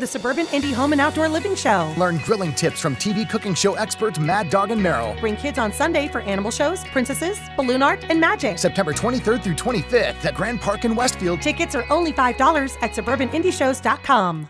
the Suburban Indy Home and Outdoor Living Show. Learn grilling tips from TV cooking show experts Mad Dog and Merrill. Bring kids on Sunday for animal shows, princesses, balloon art, and magic. September 23rd through 25th at Grand Park in Westfield. Tickets are only $5 at suburbanindyshows.com.